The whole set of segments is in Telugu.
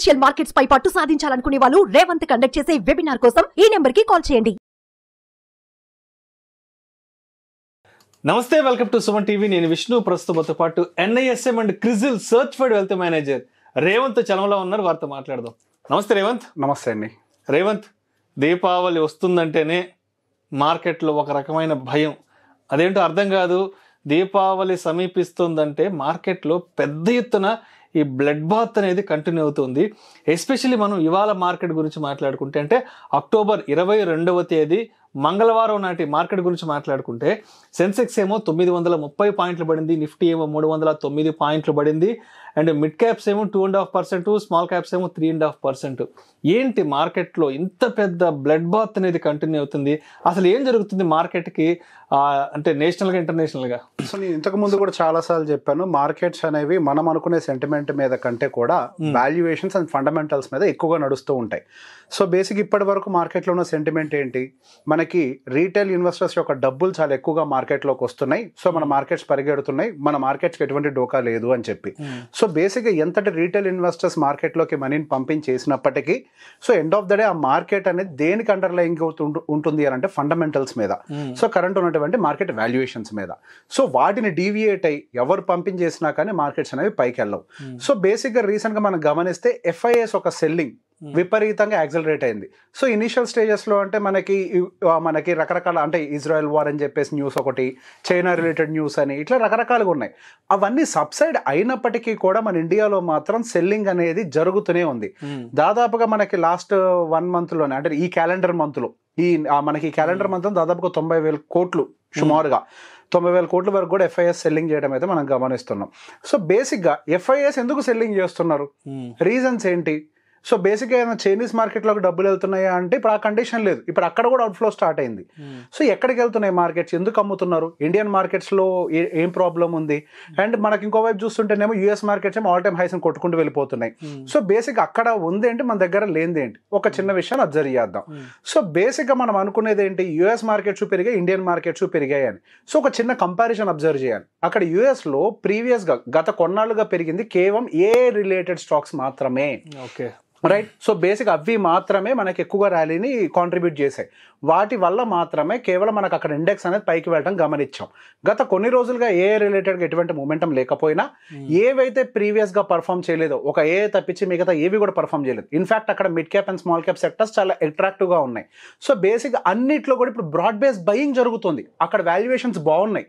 ఫైనాన్షియల్ మార్కెట్స్ పై పట్టు సాధించాలనుకునే వాళ్ళు రేవంత్ కండక్ట్ చేసే వెబినార్ కోసం ఈ నెంబర్కి కాల్ చేయండి. నమస్తే వెల్కమ్ టు సుమన్ టీవీ. నేను విష్ణు. ప్రస్తుతంతో పాటు NISM and CRISIL certified wealth manager Revanth చలంలో ఉన్నారు. వారితో మాట్లాడదాం. నమస్తే రేవంత్. నమస్తే అండి. రేవంత్ దీపావళి వస్తుందంటేనే మార్కెట్లో ఒక రకమైన భయం. అదేంటో అర్థం కాదు. దీపావళి సమీపిస్తుందంటే మార్కెట్లో పెద్ద ఎత్తున ఈ బ్లడ్ బాత్ అనేది కంటిన్యూ అవుతుంది. ఎస్పెషల్లీ మనం ఇవాళ మార్కెట్ గురించి మాట్లాడుకుంటే అంటే అక్టోబర్ ఇరవై రెండవ తేదీ మంగళవారం నాటి మార్కెట్ గురించి మాట్లాడుకుంటే సెన్సెక్స్ ఏమో తొమ్మిది వందల ముప్పై పాయింట్లు పడింది నిఫ్టీ ఏమో మూడు వందల తొమ్మిది పాయింట్లు పడింది అండ్ మిడ్ క్యాప్స్ ఏమో two and half percent small caps ఏమో త్రీ అండ్ హాఫ్ పర్సెంట్ ఏంటి మార్కెట్లో ఇంత పెద్ద బ్లడ్ బాత్ అనేది కంటిన్యూ అవుతుంది? అసలు ఏం జరుగుతుంది మార్కెట్కి? అంటే నేషనల్గా ఇంటర్నేషనల్గా సో నేను ఇంతకు ముందు కూడా చాలా సార్లు చెప్పాను మార్కెట్స్ అనేవి మనం అనుకునే సెంటిమెంట్ మీద కంటే కూడా వాల్యుయేషన్స్ అండ్ ఫండమెంటల్స్ మీద ఎక్కువగా నడుస్తూ ఉంటాయి. సో బేసిక్ ఇప్పటి వరకు మార్కెట్లో ఉన్న సెంటిమెంట్ ఏంటి? మనకి రీటైల్ ఇన్వెస్టర్స్ యొక్క డబ్బులు చాలా ఎక్కువగా మార్కెట్లోకి వస్తున్నాయి. సో మన మార్కెట్స్ పరిగెడుతున్నాయి. మన మార్కెట్స్కి ఎటువంటి డోకా లేదు అని చెప్పి. సో బేసిక్గా ఎంతటి రీటైల్ ఇన్వెస్టర్స్ మార్కెట్లోకి మనీని పంపించేసినప్పటికీ so end of the day ఆ మార్కెట్ అనేది దేనికి అండర్లయింగ్ ఉంటుంది అని అంటే ఫండమెంటల్స్ మీద. సో కరెంట్ ఉన్నటువంటి మార్కెట్ వాల్యుయేషన్స్ మీద. సో వాటిని డీవియేట్ అయ్యి ఎవరు పంపించేసినా కానీ మార్కెట్స్ అనేవి పైకి వెళ్ళవు. సో బేసిక్గా రీసెంట్గా మనం గమనిస్తే ఎఫ్ఐఎస్ ఒక సెల్లింగ్ విపరీతంగా యాక్సలరేట్ అయింది. సో ఇనిషియల్ స్టేజెస్లో అంటే మనకి మనకి రకరకాల అంటే ఇజ్రాయెల్ వార్ అని చెప్పేసి న్యూస్ ఒకటి చైనా రిలేటెడ్ న్యూస్ అని ఇట్లా రకరకాలుగా ఉన్నాయి. అవన్నీ సబ్సైడ్ అయినప్పటికీ కూడా మన ఇండియాలో మాత్రం సెల్లింగ్ అనేది జరుగుతూనే ఉంది. దాదాపుగా మనకి లాస్ట్ వన్ మంత్లోనే అంటే ఈ క్యాలెండర్ మంత్లో ఈ మనకి ఈ క్యాలెండర్ మంత్ దాదాపుగా తొంభై వేల కోట్లు సుమారుగా. తొంభై వేల కోట్ల వరకు కూడా ఎఫ్ఐఎస్ సెల్లింగ్ చేయడం అయితే మనం గమనిస్తున్నాం. సో బేసిక్గా ఎఫ్ఐఎస్ ఎందుకు సెల్లింగ్ చేస్తున్నారు? రీజన్స్ ఏంటి? సో బేసిక్గా ఏదైనా చైనీస్ మార్కెట్లోకి డబ్బులు వెళ్తున్నాయా అంటే ఇప్పుడు ఆ కండిషన్ లేదు. ఇప్పుడు అక్కడ కూడా అవుట్ఫ్లో స్టార్ట్ అయింది. సో ఎక్కడికి వెళ్తున్నాయి మార్కెట్స్ ఎందుకు అమ్ముతున్నారు? ఇండియన్ మార్కెట్స్లో ఏ- ఏం ప్రాబ్లం ఉంది? అండ్ మనకి ఇంకోవైపు చూస్తుంటేనేమో యూఎస్ మార్కెట్స్ ఏమో ఆల్ టైమ్ హైస్ కొట్టుకుంటూ వెళ్ళిపోతున్నాయి. సో బేసిక్ అక్కడ ఉంది ఏంటి? మన దగ్గర లేనిది ఏంటి? ఒక చిన్న విషయాన్ని అబ్జర్వ్ చేద్దాం. సో బేసిక్గా మనం అనుకునేది ఏంటి? యూఎస్ మార్కెట్స్ పెరిగాయి ఇండియన్ మార్కెట్స్ పెరిగాయి అని. సో ఒక చిన్న కంపారిజన్ అబ్జర్వ్ చేయాలి. అక్కడ యూఎస్లో ప్రీవియస్గా గత కొన్నాళ్ళుగా పెరిగింది కేవలం ఏ రిలేటెడ్ స్టాక్స్ మాత్రమే. ఓకే రైట్ సో బేసిక్ అవి మాత్రమే మనకి ఎక్కువగా ర్యాలీని కాంట్రిబ్యూట్ చేశాయి. వాటి వల్ల మాత్రమే కేవలం మనకు అక్కడ ఇండెక్స్ అనేది పైకి వెళ్ళడం గమనించాం. గత కొన్ని రోజులుగా ఏ రిలేటెడ్గా ఎటువంటి మూమెంటం లేకపోయినా ఏవైతే ప్రీవియస్గా పర్ఫామ్ చేయలేదో ఒక ఏ తప్పించి మిగతా ఏవి కూడా పర్ఫామ్ చేయలేదు. ఇన్ఫాక్ట్ అక్కడ mid cap and small cap sectors చాలా అట్రాక్టివ్గా ఉన్నాయి. సో బేసిక్ అన్నిట్లో కూడా ఇప్పుడు బ్రాడ్ బేస్ బయింగ్ జరుగుతుంది. అక్కడ వాల్యుయేషన్స్ బాగున్నాయి.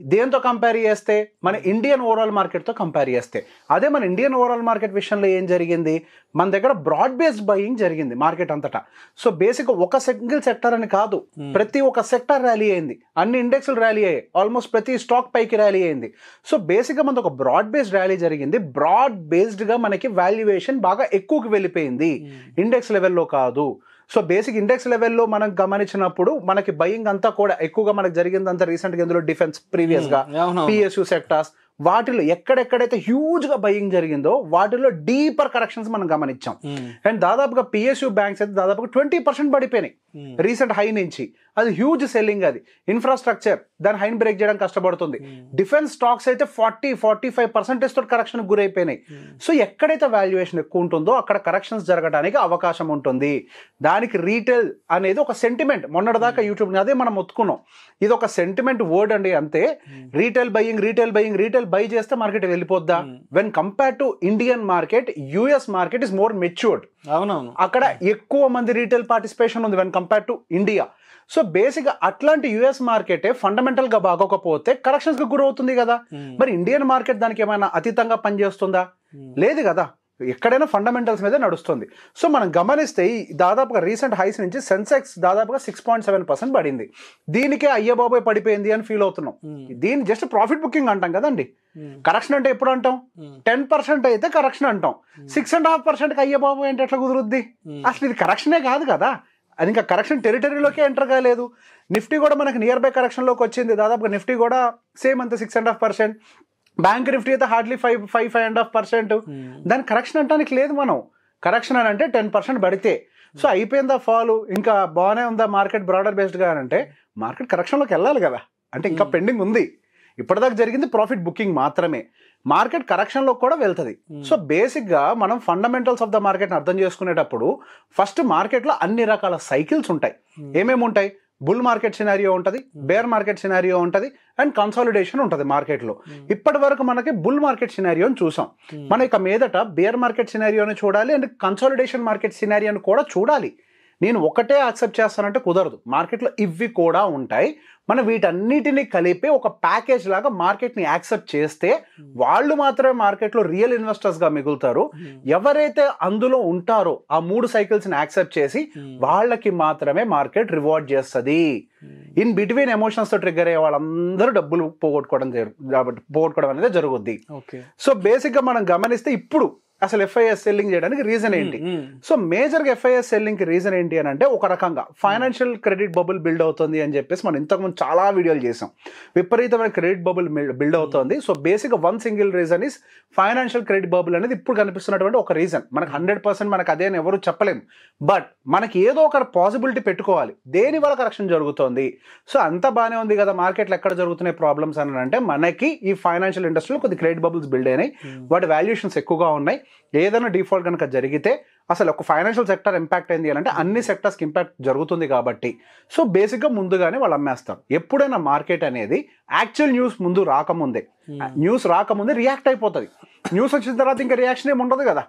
దేంతో కంపేర్ చేస్తే? మన ఇండియన్ ఓవరాల్ మార్కెట్తో కంపేర్ చేస్తే. అదే మన ఇండియన్ ఓవరాల్ మార్కెట్ విషయంలో ఏం జరిగింది? మన దగ్గర బ్రాడ్ బేస్డ్ బయింగ్ జరిగింది మార్కెట్ అంతటా. సో బేసిక్ ఒక సింగిల్ సెక్టర్ అని కాదు. ప్రతి ఒక్క సెక్టర్ ర్యాలీ అయింది. అన్ని ఇండెక్స్లు ర్యాలీ అయ్యాయి. ఆల్మోస్ట్ ప్రతి స్టాక్ పైకి ర్యాలీ అయింది. సో బేసిక్గా మనకు ఒక బ్రాడ్ బేస్డ్ ర్యాలీ జరిగింది. బ్రాడ్ బేస్డ్గా మనకి వాల్యుయేషన్ బాగా ఎక్కువకి వెళ్ళిపోయింది. ఇండెక్స్ లెవెల్లో కాదు. సో బేసిక్ ఇండెక్స్ లెవెల్లో మనం గమనించినప్పుడు మనకి బయింగ్ అంతా కూడా ఎక్కువగా మనకి జరిగిందంతా రీసెంట్గా ఇందులో డిఫెన్స్ ప్రీవియస్గా పిఎస్యు సెక్టార్స్ వాటిలో ఎక్కడెక్కడైతే హ్యూజ్గా బయింగ్ జరిగిందో వాటిలో డీపర్ కరెక్షన్స్ మనం గమనించాం. అండ్ దాదాపుగా పిఎస్యు బ్యాంక్స్ అయితే దాదాపుగా ట్వంటీ పర్సెంట్ పడిపోయినాయి. రీసెంట్ హై నుంచి. అది హ్యూజ్ సెల్లింగ్ అది. ఇన్ఫ్రాస్ట్రక్చర్ దాని హైన్ బ్రేక్ చేయడం కష్టపడుతుంది. డిఫెన్స్ స్టాక్స్ అయితే ఫార్టీ ఫార్టీ ఫైవ్ పర్సెంటేజ్ తోటి కరెక్షన్ గురైపోయినాయి. సో ఎక్కడైతే వాల్యుయేషన్ ఎక్కువ ఉంటుందో అక్కడ కరెక్షన్స్ జరగడానికి అవకాశం ఉంటుంది. దానికి రీటైల్ అనేది ఒక సెంటిమెంట్ మొన్నటిదాకా యూట్యూబ్ అదే మనం ఒత్తుకున్నాం. ఇది ఒక సెంటిమెంట్ వర్డ్ అండి. అంతే. Retail buying retail buying retail buy చేస్తే market వెళ్ళిపోద్దా? When compare to Indian market US market is more matured అవునవును. అక్కడ ఎక్కువ మంది రీటైల్ పార్టిసిపేషన్ ఉంది when compare to India so బేసిక్గా అట్లాంటి యుఎస్ మార్కెటే ఫండమెంటల్గా బాగోకపోతే కరెక్షన్స్కి గురవుతుంది కదా. మరి ఇండియన్ మార్కెట్ దానికి ఏమైనా అతీతంగా పనిచేస్తుందా? లేదు కదా. ఎక్కడైనా ఫండమెంటల్స్ మీదే నడుస్తుంది. సో మనం గమనిస్తే ఈ దాదాపుగా రీసెంట్ హైస్ నుంచి సెన్సెక్స్ దాదాపుగా సిక్స్ పాయింట్ సెవెన్ పర్సెంట్ పడింది. దీనికే అయ్య బాబాయ్ పడిపోయింది అని ఫీల్ అవుతున్నాం. దీని జస్ట్ ప్రాఫిట్ బుకింగ్ అంటాం కదండి. కరెక్షన్ అంటే ఎప్పుడు అంటాం? టెన్ పర్సెంట్ అయితే కరెక్షన్ అంటాం. సిక్స్ అండ్ హాఫ్ పర్సెంట్ అయ్య బాబు అంటే ఎట్లా కుదురుద్ది? అసలు ఇది కరెక్షనే కాదు కదా. అది ఇంకా కరెక్షన్ టెరిటరీలోకే ఎంటర్ కాలేదు. నిఫ్టీ కూడా మనకి నియర్ బై కరెక్షన్లోకి వచ్చింది. దాదాపుగా నిఫ్టీ కూడా సేమ్ అంతే six and half percent bank Nifty అయితే hardly five five five and half percent దాని కరెక్షన్ అంటానికి లేదు మనం. కరెక్షన్ అని అంటే టెన్ పర్సెంట్ పడితే. సో అయిపోయిందా ఫాల్ ఇంకా బాగానే ఉందా మార్కెట్ బ్రాడర్ బేస్డ్గా అని అంటే మార్కెట్ కరెక్షన్లోకి వెళ్ళాలి కదా. అంటే ఇంకా పెండింగ్ ఉంది. ఇప్పటిదాకా జరిగింది ప్రాఫిట్ బుకింగ్ మాత్రమే. మార్కెట్ కరెక్షన్లో కూడా వెళ్తది. సో బేసిక్గా మనం ఫండమెంటల్స్ ఆఫ్ ద మార్కెట్ అర్థం చేసుకునేటప్పుడు ఫస్ట్ మార్కెట్లో అన్ని రకాల సైకిల్స్ ఉంటాయి. ఏమేమి ఉంటాయి బుల్ మార్కెట్ సినారియో ఉంటుంది బేర్ మార్కెట్ సినారియో ఉంటుంది అండ్ కన్సాలిడేషన్ ఉంటుంది మార్కెట్లో. ఇప్పటి వరకు మనకి బుల్ మార్కెట్ సినారియోని చూసాం. మనం ఇక మీదట బేర్ మార్కెట్ సినారియోని చూడాలి అండ్ కన్సాలిడేషన్ మార్కెట్ సినారియోని కూడా చూడాలి. నేను ఒకటే యాక్సెప్ట్ చేస్తానంటే కుదరదు. మార్కెట్లో ఇవి కూడా ఉంటాయి. మనం వీటన్నిటిని కలిపి ఒక ప్యాకేజ్ లాగా మార్కెట్ని యాక్సెప్ట్ చేస్తే వాళ్ళు మాత్రమే మార్కెట్లో రియల్ ఇన్వెస్టర్స్గా మిగులుతారు. ఎవరైతే అందులో ఉంటారో ఆ మూడు సైకిల్స్ని యాక్సెప్ట్ చేసి వాళ్ళకి మాత్రమే మార్కెట్ రివార్డ్ చేస్తుంది. ఇన్ బిట్వీన్ ఎమోషన్స్తో ట్రిగ్గర్ అయ్యే వాళ్ళందరూ డబ్బులు పోగొట్టుకోవడం జరు- కాబట్టి పోగొట్టుకోవడం అనేది జరుగుద్ది. ఓకే. సో బేసిక్గా మనం గమనిస్తే ఇప్పుడు అసలు ఎఫ్ఐఎస్ సెల్లింగ్ చేయడానికి రీజన్ ఏంటి? సో మేజర్గా ఎఫ్ఐఎస్ సెల్లింగ్కి రీజన్ ఏంటి అని అంటే ఒక రకంగా ఫైనాన్షియల్ క్రెడిట్ బబుల్ బిల్డ్ అవుతుంది అని చెప్పేసి మనం ఇంతకుముందు చాలా వీడియోలు చేసాం విపరీతమైన క్రెడిట్ బబుల్ బిల్డ్ అవుతుంది. So basic one single reason is financial credit bubble అనేది ఇప్పుడు కనిపిస్తున్నటువంటి ఒక రీజన్ మనకు హండ్రెడ్ పర్సెంట్ మనకు అదే అని ఎవరు చెప్పలేము బట్ మనకి ఏదో ఒక పాసిబిలిటీ పెట్టుకోవాలి. దేని వల్ల కరెక్షన్ జరుగుతోంది? సో అంత బాగానే ఉంది కదా మార్కెట్లో ఎక్కడ జరుగుతున్నాయి ప్రాబ్లమ్స్ అని అంటే మనకి ఈ ఫైనాన్షియల్ ఇండస్ట్రీలో కొద్ది క్రెడిట్ బబుల్స్ బిల్డ్ అయినాయి. వాటి వాల్యుయేషన్స్ ఎక్కువగా ఉన్నాయి. ఏదైనా డిఫాల్ట్ కనుక జరిగితే అసలు ఒక ఫైనాన్షియల్ సెక్టర్ ఇంపాక్ట్ అయింది అంటే అన్ని సెక్టర్స్కి ఇంపాక్ట్ జరుగుతుంది కాబట్టి. సో బేసిక్గా ముందుగానే వాళ్ళు అమ్మేస్తారు. ఎప్పుడైనా మార్కెట్ అనేది యాక్చువల్ న్యూస్ ముందు రాకముందే. న్యూస్ రాకముందే రియాక్ట్ అయిపోతుంది. న్యూస్ వచ్చిన తర్వాత ఇంకా రియాక్షన్ ఏమి ఉండదు కదా.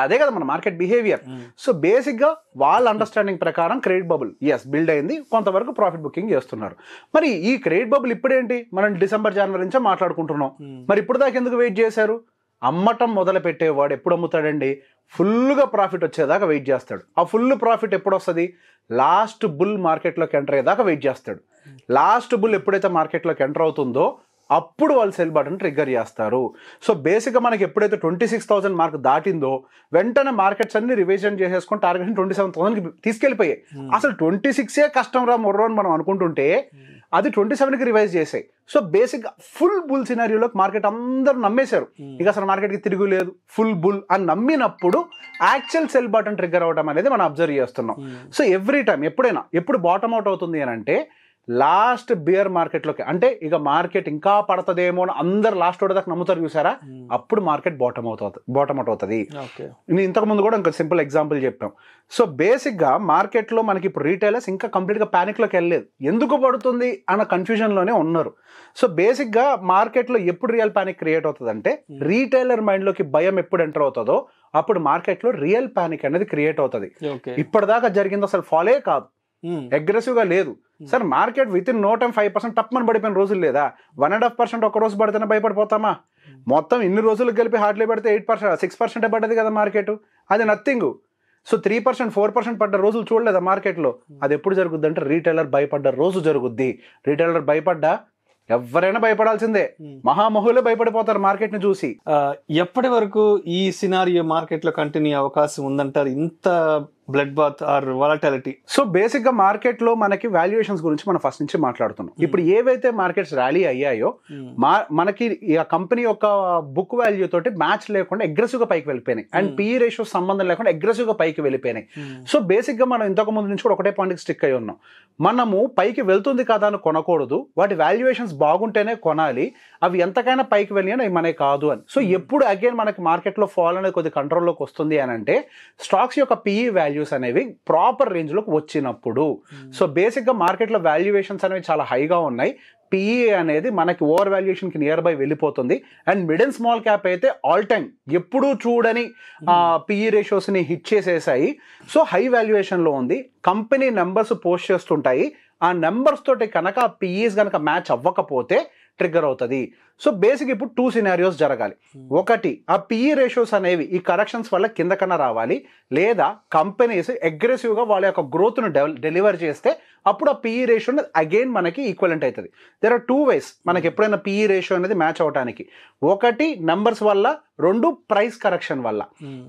అదే కదా మన మార్కెట్ బిహేవియర్. సో బేసిక్గా వాళ్ళ అండర్స్టాండింగ్ ప్రకారం క్రెడిట్ బబుల్ ఎస్ బిల్డ్ అయింది కొంతవరకు ప్రాఫిట్ బుకింగ్ చేస్తున్నారు. మరి ఈ క్రెడిట్ బబుల్ ఇప్పుడేంటి? మనం డిసెంబర్ జనవరి నుంచే మాట్లాడుకుంటున్నాం. మరి ఇప్పుడు దాకా ఎందుకు వెయిట్ చేశారు? అమ్మటం మొదలు పెట్టేవాడు ఎప్పుడు అమ్ముతాడండి ఫుల్గా ప్రాఫిట్ వచ్చేదాకా వెయిట్ చేస్తాడు. ఆ ఫుల్ ప్రాఫిట్ ఎప్పుడు వస్తుంది లాస్ట్ బుల్ మార్కెట్లోకి ఎంటర్ అయ్యేదాకా వెయిట్ చేస్తాడు. లాస్ట్ బుల్ ఎప్పుడైతే మార్కెట్లోకి ఎంటర్ అవుతుందో అప్పుడు వాళ్ళు సెల్ బటన్ ట్రిగ్గర్ చేస్తారు. సో బేసిక్గా మనకి ఎప్పుడైతే ట్వంటీ సిక్స్ థౌసండ్ మార్క్ దాటిందో వెంటనే మార్కెట్స్ అన్ని రివిజన్ చేసేసుకొని టార్గెట్ ట్వంటీ సెవెన్ థౌసండ్కి తీసుకెళ్ళిపోయాయి. అసలు ట్వంటీ సిక్సే కష్టం రా మొర్రో అని మనం అనుకుంటుంటే అది ట్వంటీ సెవెన్కి రివైజ్ చేసాయి. సో బేసిక్ ఫుల్ బుల్ సినారియోలోకి మార్కెట్ అందరూ నమ్మేశారు. ఇక అసలు మార్కెట్కి తిరుగు లేదు. ఫుల్ బుల్ అని నమ్మినప్పుడు యాక్చువల్ సెల్ బటన్ ట్రిగ్గర్ అవ్వడం అనేది మనం అబ్జర్వ్ చేస్తున్నాం. సో ఎవ్రీ టైం ఎప్పుడైనా ఎప్పుడు బాటమ్ అవుట్ అవుతుంది అని అంటే లాస్ట్ బియర్ మార్కెట్లోకి అంటే ఇక మార్కెట్ ఇంకా పడుతుందేమో అని అందరు లాస్ట్ దాకా నమ్ముతారు చూసారా? అప్పుడు మార్కెట్ బాటమ్ అవుతుంది బాటమ్ అవుట్ అవుతుంది. నేను ఇంతకు ముందు కూడా ఇంకా సింపుల్ ఎగ్జాంపుల్ చెప్పాం. సో బేసిక్గా మార్కెట్లో మనకి ఇప్పుడు రీటైలర్స్ ఇంకా కంప్లీట్గా ప్యానిక్లోకి వెళ్ళలేదు. ఎందుకు పడుతుంది అన్న కన్ఫ్యూజన్లోనే ఉన్నారు. సో బేసిక్గా మార్కెట్లో ఎప్పుడు రియల్ ప్యానిక్ క్రియేట్ అవుతుంది అంటే రీటైలర్ మైండ్లోకి భయం ఎప్పుడు ఎంటర్ అవుతుందో అప్పుడు మార్కెట్లో రియల్ ప్యానిక్ అనేది క్రియేట్ అవుతుంది. ఇప్పటిదాకా జరిగింది అసలు ఫాలో కాదు. అగ్రెసివ్గా లేదు. Sir market within no time five percent టప్మని పడిపోయిన రోజులు లేదా? వన్ అండ్ హాఫ్ పర్సెంట్ ఒక రోజు పడితేనే భయపడిపోతామా? మొత్తం ఇన్ని రోజులు కలిపి హార్డ్లీ పడితే ఎయిట్ పర్సెంట్ సిక్స్ పర్సెంట్ పడ్డది కదా మార్కెట్ అది nothing so three percent four percent పడ్డ రోజులు చూడలేదా మార్కెట్లో అది ఎప్పుడు జరుగుద్ది అంటే రీటైలర్ భయపడ్డ రోజు జరుగుద్ది. రీటైలర్ భయపడ్డా? ఎవరైనా భయపడాల్సిందే. మహామహులే భయపడిపోతారు మార్కెట్ని చూసి. ఆ, ఎప్పటి వరకు ఈ సినారియో మార్కెట్లో కంటిన్యూ అవకాశం ఉందంటారు? ఇంత blood bath or volatility so బేసిక్గా మార్కెట్లో మనకి వాల్యుయేషన్స్ గురించి మనం ఫస్ట్ నుంచి మాట్లాడుతున్నాం. ఇప్పుడు ఏవైతే మార్కెట్స్ ర్యాలీ అయ్యాయో మా మనకి ఈ కంపెనీ యొక్క బుక్ వాల్యూ తోటి మ్యాచ్ లేకుండా అగ్రెసివ్గా పైకి వెళ్ళిపోయినాయి. అండ్ పిఈ రేషియో సంబంధం లేకుండా అగ్రెసివ్గా పైకి వెళ్ళిపోయినాయి. సో బేసిక్గా మనం ఇంతకు ముందు నుంచి కూడా ఒకటే పాయింట్ స్టిక్ అయి ఉన్నాం. మనము పైకి వెళ్తుంది కదా అని కొనకూడదు. వాటి వాల్యుయేషన్స్ బాగుంటేనే కొనాలి. అవి ఎంతకైనా పైకి వెళ్ళి అవి మనకి కాదు అని. సో ఎప్పుడు అగైన్ మనకి మార్కెట్లో ఫాల్ అనేది కొద్ది కంట్రోల్లోకి వస్తుంది అని అంటే స్టాక్స్ యొక్క పిఈ వాల్యూస్ అనేవి ప్రాపర్ రేంజ్లోకి వచ్చినప్పుడు. సో బేసిక్గా మార్కెట్లో వాల్యుయేషన్స్ అనేవి చాలా హైగా ఉన్నాయి. పిఈ అనేది మనకి ఓవర్ వాల్యుయేషన్కి నియర్ బై వెళ్ళిపోతుంది. And mid and small cap అయితే ఆల్ టైమ్ ఎప్పుడూ చూడని పిఈ రేషియోస్ని హిట్ చేసేసాయి. సో హై వాల్యుయేషన్లో ఉంది. కంపెనీ నెంబర్స్ పోస్ట్ చేస్తుంటాయి. ఆ నెంబర్స్ తోటి కనుక పిఈస్ కనుక మ్యాచ్ అవ్వకపోతే ట్రిగ్గర్ అవుతుంది. సో బేసిక్ ఇప్పుడు టూ సినారియోస్ జరగాలి. ఒకటి ఆ పిఈ రేషియోస్ అనేవి ఈ కరెక్షన్స్ వల్ల కిందకన్నా రావాలి. లేదా కంపెనీస్ అగ్రెసివ్గా వాళ్ళ యొక్క గ్రోత్ను డెలివర్ చేస్తే అప్పుడు ఆ పిఈ రేషియో అనేది అగైన్ మనకి ఈక్వలెంట్ అవుతుంది. దెర్ ఆర్ టూ వేస్ మనకి ఎప్పుడైనా పిఈ రేషియో అనేది మ్యాచ్ అవడానికి ఒకటి నెంబర్స్ వల్ల రెండు ప్రైస్ కరెక్షన్ వల్ల.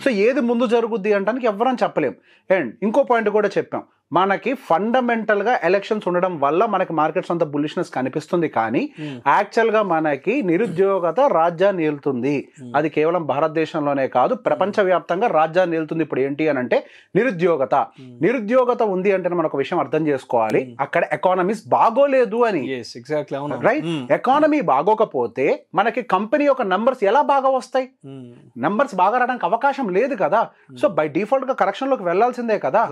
సో ఏది ముందు జరుగుద్ది అంటానికి ఎవరని చెప్పలేం. అండ్ ఇంకో పాయింట్ కూడా చెప్పాం. మనకి ఫండమెంటల్గా ఎలక్షన్స్ ఉండడం వల్ల మనకి మార్కెట్స్ అంత బుల్లిష్నెస్ కనిపిస్తుంది. కానీ యాక్చువల్గా మనకి నిరుద్యోగత రాజ్యాన్ని ఏలుతుంది అది కేవలం భారతదేశంలోనే కాదు ప్రపంచవ్యాప్తంగా రాజ్యాన్ని ఏలుతుంది ఇప్పుడు ఏంటి అని అంటే నిరుద్యోగత. నిరుద్యోగత ఉంది అంటే మనం ఒక విషయం అర్థం చేసుకోవాలి. అక్కడ ఎకానమీస్ బాగోలేదు అని. రైట్ ఎకానమీ బాగోకపోతే మనకి కంపెనీ యొక్క నంబర్స్ ఎలా బాగా వస్తాయి? నంబర్స్ బాగా రావడానికి అవకాశం లేదు కదా. సో బై డిఫాల్ట్గా కరెక్షన్లోకి వెళ్ళాల్సిందే కదా.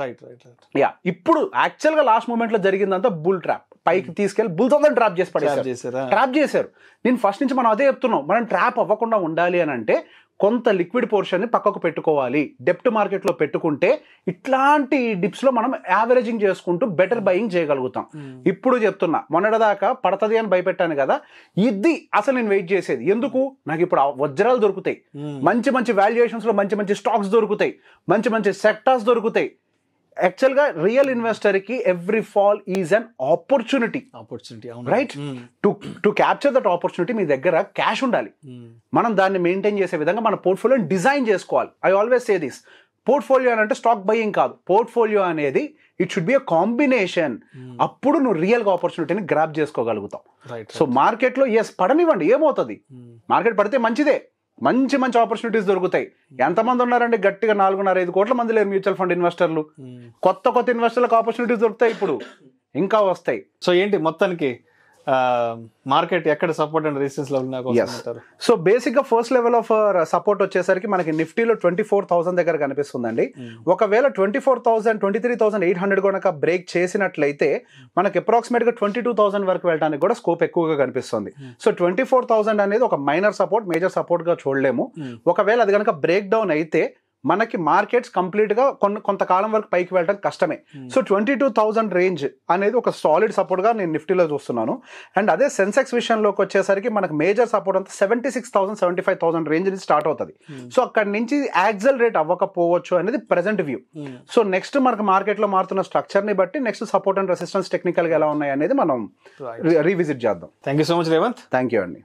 యా ఇప్పుడు యాక్చువల్గా లాస్ట్ మూమెంట్లో జరిగిందంతా బుల్ ట్రాప్ పైకి తీసుకెళ్ళి బుల్స్ అందరం ట్రాప్ చేసి చేశారా? ట్రాప్ చేశారు. నేను ఫస్ట్ నుంచి మనం అదే చెప్తున్నాం. మనం ట్రాప్ అవ్వకుండా ఉండాలి అని అంటే కొంత లిక్విడ్ పోర్షన్ని పక్కకు పెట్టుకోవాలి. డెప్ట్ మార్కెట్లో పెట్టుకుంటే ఇట్లాంటి డిప్స్లో మనం యావరేజింగ్ చేసుకుంటూ బెటర్ బయింగ్ చేయగలుగుతాం. ఇప్పుడు చెప్తున్నా మొన్నటిదాకా పడతది అని భయపెట్టాను కదా ఇది అసలు నేను వెయిట్ చేసేది. ఎందుకు? నాకు ఇప్పుడు వజ్రాలు దొరుకుతాయి. మంచి మంచి వాల్యుయేషన్స్లో మంచి మంచి స్టాక్స్ దొరుకుతాయి. మంచి మంచి సెక్టార్స్ దొరుకుతాయి. యాక్చువల్గా రియల్ ఇన్వెస్టర్కి every fall is an opportunity opportunity అవును. Right? To to capture that opportunity మీ దగ్గర క్యాష్ ఉండాలి. మనం దాన్ని మెయింటైన్ చేసే విధంగా మన పోర్ట్ఫోలియోని డిజైన్ చేసుకోవాలి. I always say this portfolio అని అంటే స్టాక్ బయింగ్ కాదు. పోర్ట్ఫోలియో అనేది it should be a combination అప్పుడు నువ్వు రియల్గా ఆపర్చునిటీని గ్రాప్ చేసుకోగలుగుతావు. రైట్ సో మార్కెట్లో ఎస్ పడనివ్వండి. ఏమవుతుంది? మార్కెట్ పడితే మంచిదే. మంచి మంచి ఆపర్చునిటీస్ దొరుకుతాయి. ఎంతమంది ఉన్నారండి? గట్టిగా నాలుగున్నర ఐదు కోట్ల మంది లేరు మ్యూచువల్ ఫండ్ ఇన్వెస్టర్లు. కొత్త కొత్త ఇన్వెస్టర్లకు ఆపర్చునిటీస్ దొరుకుతాయి ఇప్పుడు. ఇంకా వస్తాయి. సో ఏంటి మొత్తానికి? మార్కెట్ ఎక్కడ support and resistance level. So బేసిక్గా ఫస్ట్ లెవెల్ ఆఫ్ సపోర్ట్ వచ్చేసరికి మనకి నిఫ్టీలో ట్వంటీ ఫోర్ థౌసండ్ దగ్గర కనిపిస్తుందండి. ఒకవేళ twenty four thousand twenty three thousand eight hundred కనుక బ్రేక్ చేసినట్లయితే మనకి అప్రాక్సిమేట్గా ట్వంటీ టూ థౌసండ్ వరకు వెళ్ళడానికి కూడా స్కోప్ ఎక్కువగా కనిపిస్తుంది. సో ట్వంటీ ఫోర్ థౌసండ్ అనేది ఒక మైనర్ సపోర్ట్ మేజర్ సపోర్ట్గా చూడలేము. ఒకవేళ అది కనుక బ్రేక్ డౌన్ అయితే మనకి మార్కెట్స్ కంప్లీట్గా కొన్ని కొంతకాలం వరకు పైకి వెళ్ళడం కష్టమే. So twenty two thousand range అనేది ఒక సాలిడ్ సపోర్ట్గా నేను నిఫ్టీలో చూస్తున్నాను. అండ్ అదే సెన్సెక్స్ విషయంలోకి వచ్చేసరికి మనకు మేజర్ సపోర్ట్ అంతా seventy six thousand seventy five thousand range నుంచి స్టార్ట్ అవుతుంది. సో అక్కడ నుంచి యాక్సల్ రేట్ అవ్వకపోవచ్చు అనేది ప్రెసెంట్ వ్యూ సో నెక్స్ట్ మనకు మార్కెట్లో మారుతున్న స్ట్రక్చర్ని బట్టి నెక్స్ట్ సపోర్ట్ అండ్ రెసిస్టెన్స్ టెక్నికల్గా ఎలా ఉన్నాయి అనేది మనం రీవిజిట్ చేద్దాం. Thank you so much Revanth thank you అండి